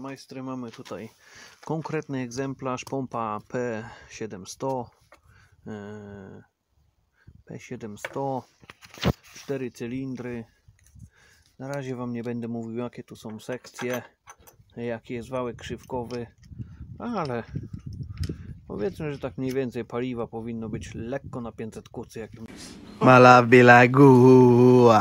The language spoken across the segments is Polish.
majstry mamy tutaj konkretny egzemplarz pompa P700 e, P700 cztery cylindry. Na razie Wam nie będę mówił jakie tu są sekcje jaki jest wałek krzywkowy ale powiedzmy, że tak mniej więcej paliwa powinno być lekko na 500 kucy jak Malabila gua,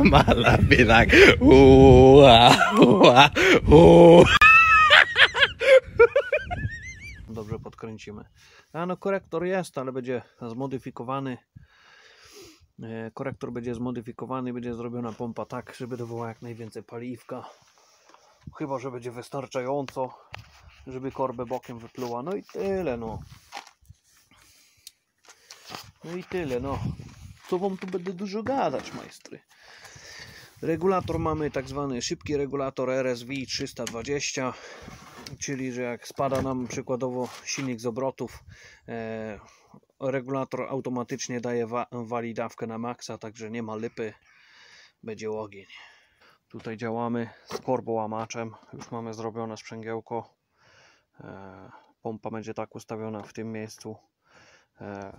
u, malabila gua, ua, u. dobrze podkręcimy. A no korektor jest, ale będzie zmodyfikowany. E, Korektor będzie zmodyfikowany, będzie zrobiona pompa tak, żeby dawała jak najwięcej paliwka. Chyba, że będzie wystarczająco, żeby korbę bokiem wypluła. No i tyle, no. No i tyle, no. Co wam tu będę dużo gadać, majstry. Regulator mamy tak zwany szybki regulator RSV 320 czyli że jak spada nam przykładowo silnik z obrotów e, regulator automatycznie daje wa walidawkę na maksa także nie ma lypy będzie ogień. Tutaj działamy z korbołamaczem już mamy zrobione sprzęgiełko e, pompa będzie tak ustawiona w tym miejscu e,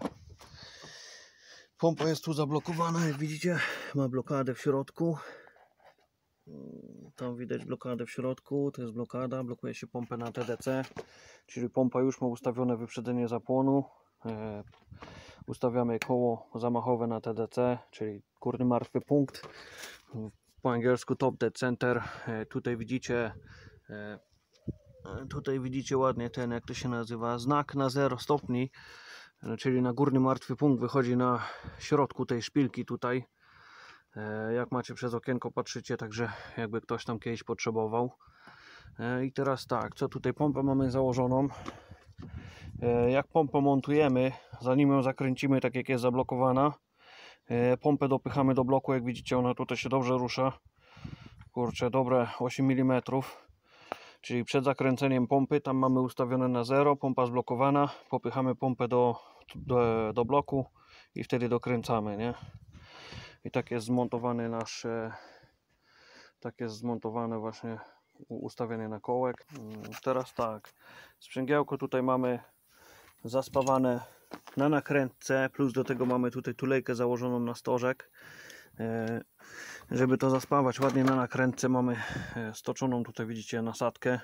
pompa jest tu zablokowana jak widzicie. Ma blokadę w środku. Tam widać blokadę w środku, to jest blokada, blokuje się pompę na TDC, czyli pompa już ma ustawione wyprzedzenie zapłonu. E, ustawiamy koło zamachowe na TDC, czyli górny martwy punkt, po angielsku top dead center. E, tutaj widzicie e, tutaj widzicie ładnie ten, jak to się nazywa, znak na 0 stopni, czyli na górny martwy punkt wychodzi na środku tej szpilki tutaj. E, jak macie przez okienko patrzycie, także jakby ktoś tam kiedyś potrzebował. E, I teraz tak, co tutaj pompę mamy założoną. E, jak pompę montujemy, zanim ją zakręcimy tak jak jest zablokowana, pompę dopychamy do bloku, jak widzicie ona tutaj się dobrze rusza. Kurczę, dobre 8 mm. Czyli przed zakręceniem pompy, tam mamy ustawione na 0, pompa zblokowana, popychamy pompę do, do, do bloku i wtedy dokręcamy, nie? i tak jest zmontowany nasz tak jest zmontowane właśnie ustawienie na kołek mm, teraz tak sprzęgiełko tutaj mamy zaspawane na nakrętce plus do tego mamy tutaj tulejkę założoną na stożek żeby to zaspawać ładnie na nakrętce mamy e, stoczoną tutaj widzicie nasadkę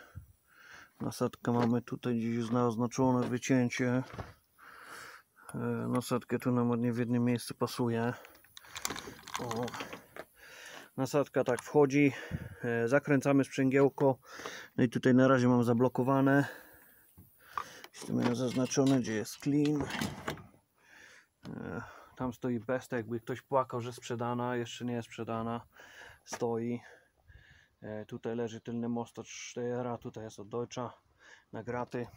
nasadkę mamy tutaj gdzieś zaznaczone wycięcie nasadkę tu nam ładnie w jednym miejscu pasuje o. Nasadka tak wchodzi, e, zakręcamy sprzęgiełko, no i tutaj na razie mam zablokowane. Jestem miałem zaznaczone, gdzie jest clean. Tam stoi besta, jakby ktoś płakał, że sprzedana, jeszcze nie jest sprzedana. Stoi. E, tutaj leży tylny most od Steyera, tutaj jest od Deutscha na graty.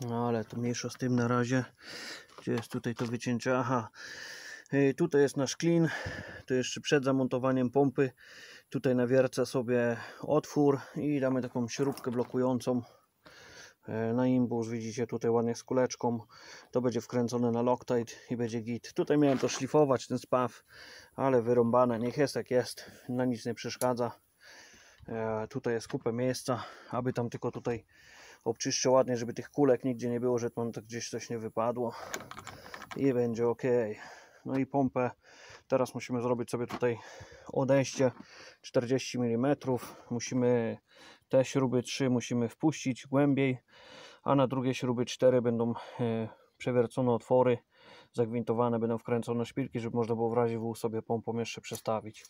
No ale to mniejsza z tym na razie. Gdzie jest tutaj to wycięcie? Aha, E, tutaj jest nasz klin, to jeszcze przed zamontowaniem pompy. Tutaj na wierce sobie otwór i damy taką śrubkę blokującą na imbus. Widzicie tutaj ładnie z kuleczką. To będzie wkręcone na Loctite i będzie git. Tutaj miałem to szlifować, ten spaw, ale wyrąbane. Niech jest jak jest, na nic nie przeszkadza. E, tutaj jest kupę miejsca, aby tam tylko tutaj obczyszczę ładnie, żeby tych kulek nigdzie nie było, że tam to gdzieś coś nie wypadło i będzie ok. No i pompę. Teraz musimy zrobić sobie tutaj odejście 40 mm. Musimy te śruby 3 musimy wpuścić głębiej, a na drugie śruby 4 będą e, przewiercone otwory, zagwintowane, będą wkręcone szpilki, żeby można było w razie W sobie pompą jeszcze przestawić.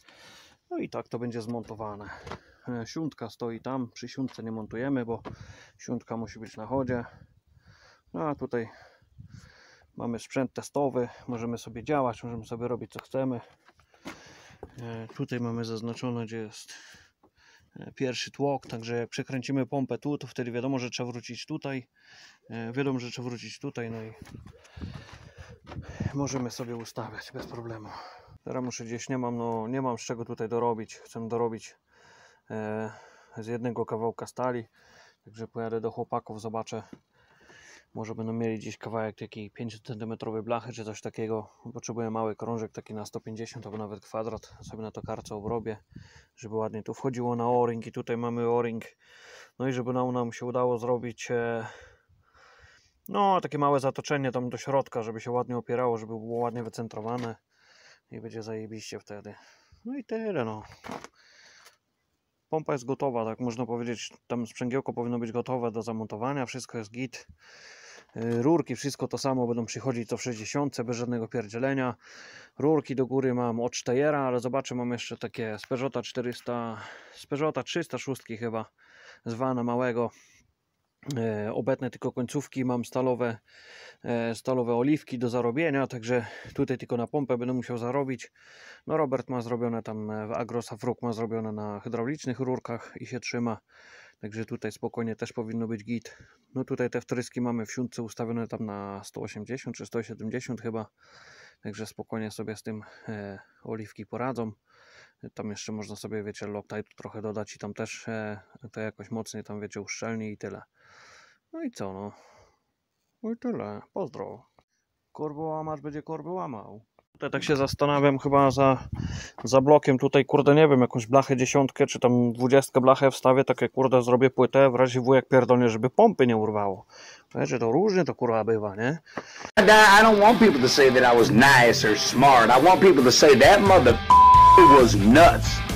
No i tak to będzie zmontowane. E, siuntka stoi tam, przy siuntce nie montujemy, bo siuntka musi być na chodzie. No a tutaj Mamy sprzęt testowy, możemy sobie działać, możemy sobie robić co chcemy. E, tutaj mamy zaznaczone, gdzie jest e, pierwszy tłok, także jak przekręcimy pompę tu, to wtedy wiadomo, że trzeba wrócić tutaj. E, wiadomo, że trzeba wrócić tutaj, no i możemy sobie ustawiać bez problemu. Teraz muszę gdzieś, nie mam, no, nie mam z czego tutaj dorobić. Chcę dorobić z jednego kawałka stali, także pojadę do chłopaków, zobaczę Może będą mieli gdzieś kawałek takiej 5 cm blachy czy coś takiego. Potrzebuję mały krążek taki na 150 albo nawet kwadrat. Sobie na to kartce obrobię, żeby ładnie tu wchodziło na o-ring i tutaj mamy o-ring. No i żeby nam, nam się udało zrobić e, no takie małe zatoczenie tam do środka, żeby się ładnie opierało, żeby było ładnie wycentrowane i będzie zajebiście wtedy. No i tyle no. Pompa jest gotowa, tak można powiedzieć. Tam sprzęgiełko powinno być gotowe do zamontowania, wszystko jest git. Yy, Rurki, wszystko to samo będą przychodzić co w 60 bez żadnego pierdzielenia. Rurki do góry mam od Steyera, ale zobaczę, mam jeszcze takie z Peugeota 400, z Peugeota 306 chyba, z vana małego. E, obetnę tylko końcówki, mam stalowe, e, stalowe oliwki do zarobienia, także tutaj tylko na pompę będę musiał zarobić. No Robert ma zrobione tam, e, Agros Afruk ma zrobione na hydraulicznych rurkach i się trzyma, także tutaj spokojnie też powinno być git. No tutaj te wtryski mamy w siódmce ustawione tam na 180 czy 170 chyba, także spokojnie sobie z tym e, oliwki poradzą. Tam jeszcze można sobie, wiecie, Loctite trochę dodać i tam też e, to jakoś mocniej tam, wiecie, uszczelni i tyle. No i co no? No i tyle. Pozdro. Korby łamacz będzie korby łamał. Tutaj tak się zastanawiam chyba za, za blokiem tutaj, kurde nie wiem, jakąś blachę dziesiątkę czy tam dwudziestkę blachę wstawię, takie kurde zrobię płytę, w razie wujek pierdolnie, żeby pompy nie urwało. Wiecie, to różnie to kurwa bywa, nie? I don't want people to say that I was nice or smart. I want people to say that mother was nuts.